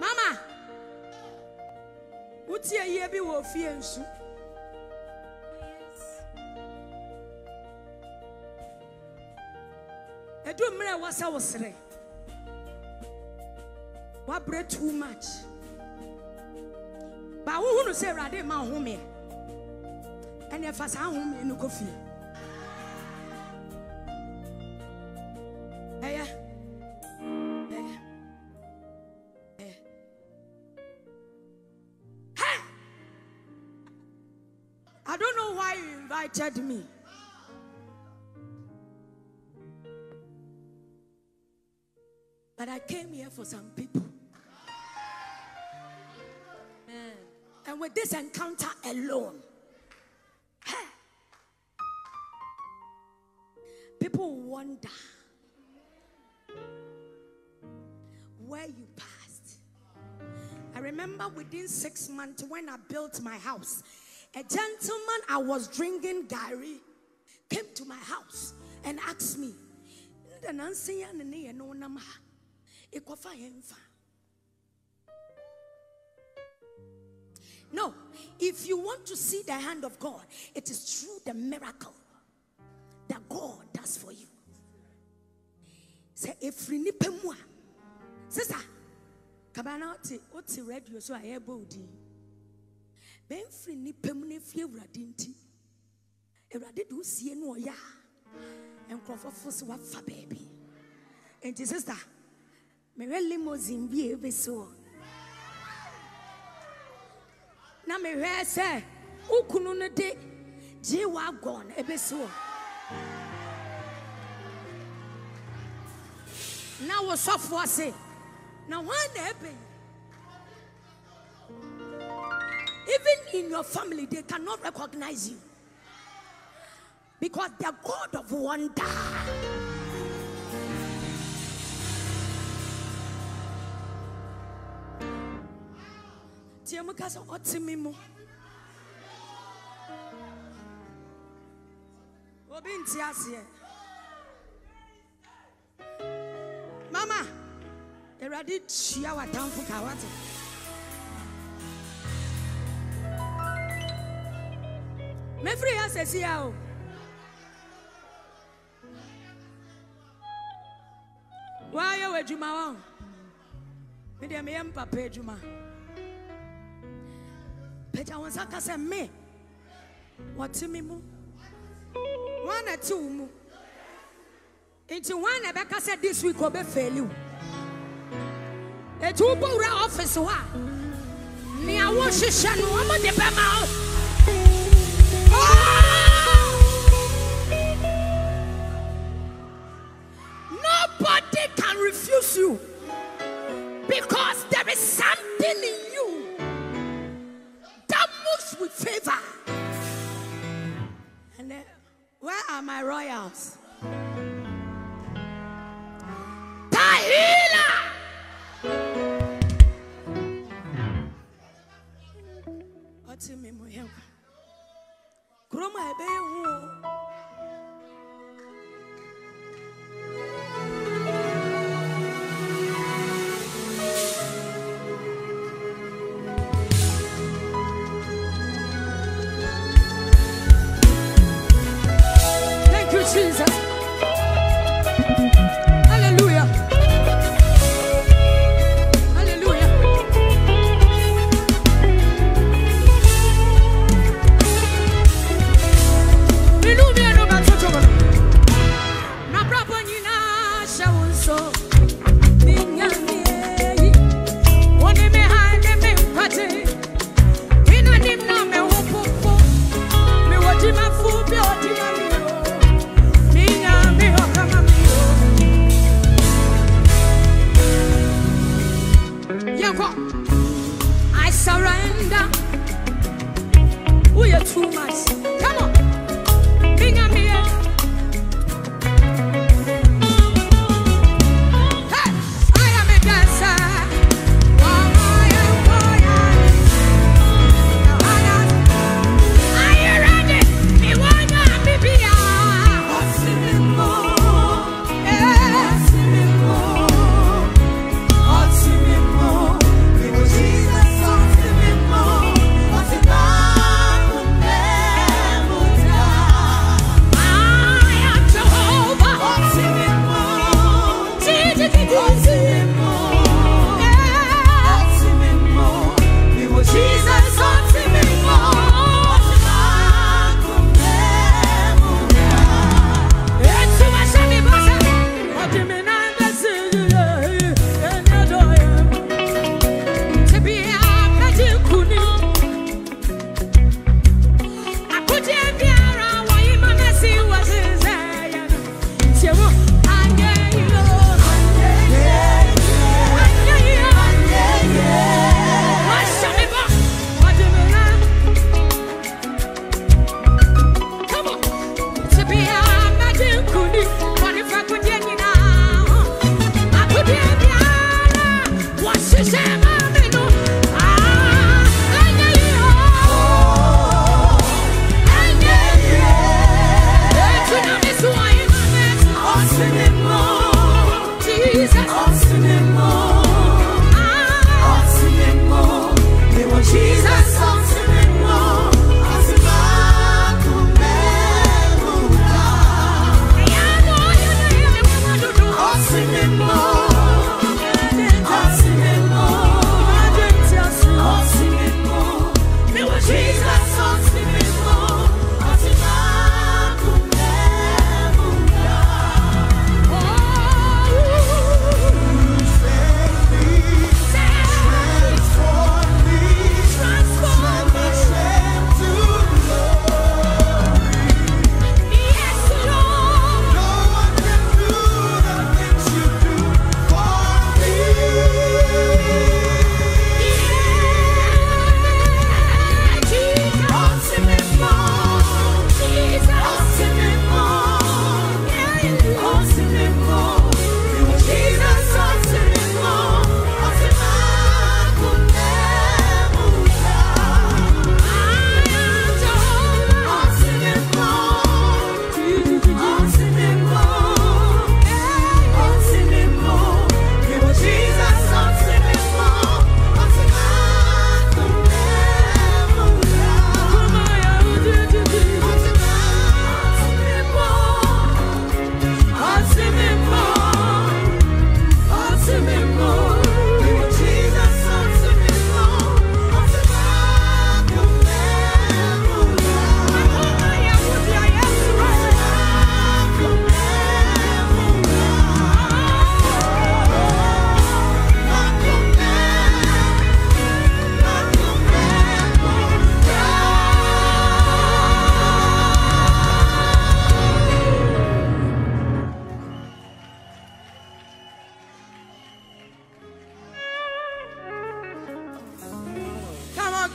mama! Wotie yie bi wɔ fie nsu ɛdu mmerɛ a wɔsɛ wo serɛ woabrɛ too much. Ba wohunu sɛ awurade ma homeɛ ɛne ɛfa saa homeɛ no kɔ fie invited me. But I came here for some people. And with this encounter alone, people wonder where you passed. I remember within six months when I built my house, a gentleman I was drinking Gary came to my house and asked me, "Nda nansi ya ne ne no nam ha, ekɔfa yɛn fa." No, if you want to see the hand of God, it is through the miracle that God does for you. Say, mu a, sister, kabana ɔte radio so a yɛbɔ bɛmfiri nipam no afiri awurade nti awurade de wosie no ɔyɛ a nkurɔfoɔfo so wafa baabi. Nti sista mehwɛ limosin bi a ɛbɛsi na mehwɛ sɛ wo kunu de gye wagɔn ɛbɛsi wɔ na wo se na wɔn na ɛbɛyi even in your family they cannot recognize you. Because the god of wonder. Mu ka sɛ ɔte me mu obi mɛfiri ha sɛsi a o woayɛ w'adwuma wɔ medeɛ meyɛ mpapa adwuma pagya wo nsa ka sɛ me. Wɔte me mu? Wɔn na te wo mu? Nti wɔn na ɛbɛka sɛ this week ɔbɛfɛɛli wo etu wobɔ wura ɔfisi hɔ a nea wɔhyehyɛ no wɔn de bɛma wo. You because there is something in you that moves with favor. And then, where are my royals? I surrender. Woyɛ too much. Come on. Nya me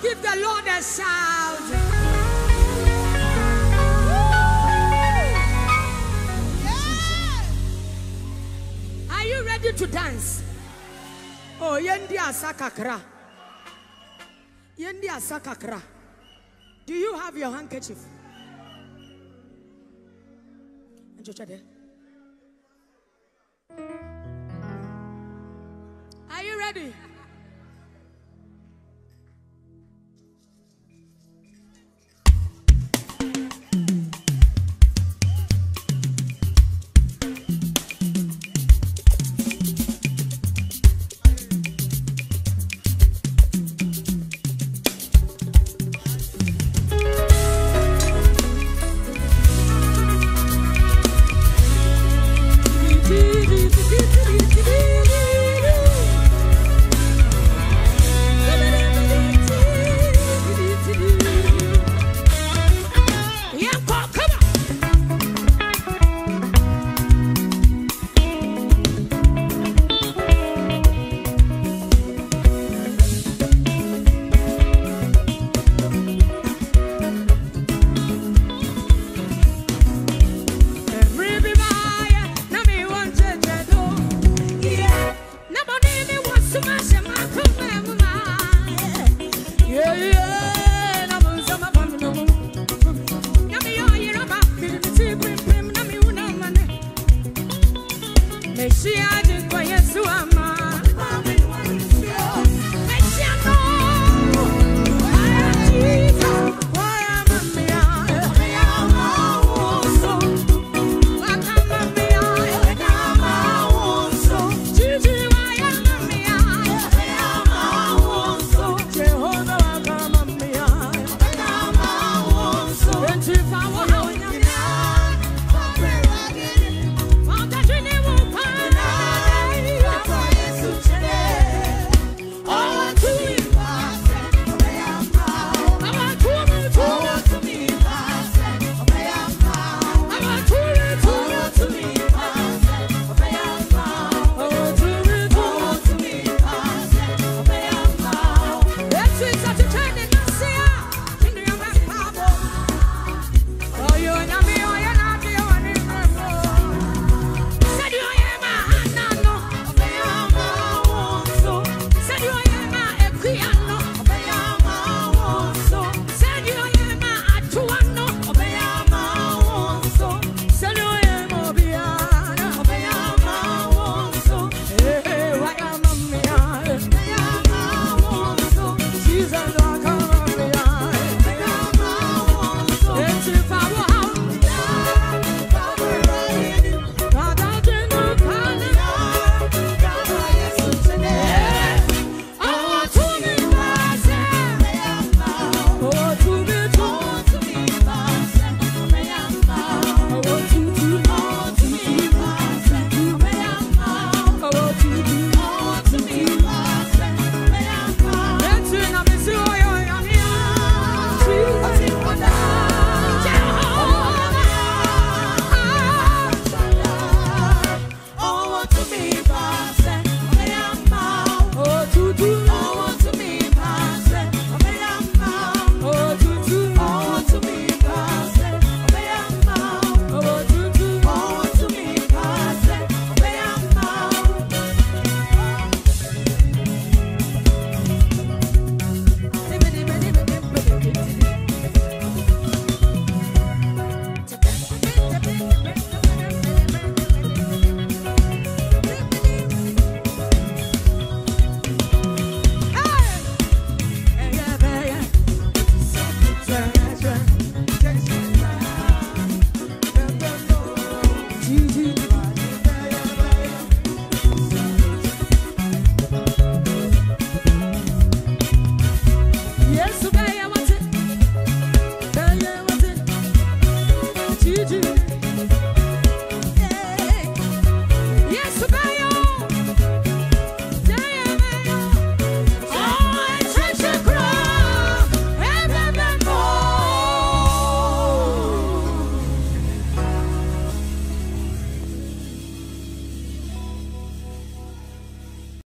Give the Lord a shout. Are you ready to dance? Oh, yendi asakakra. Yendi asakakra. Do you have your handkerchief? Are you ready? energia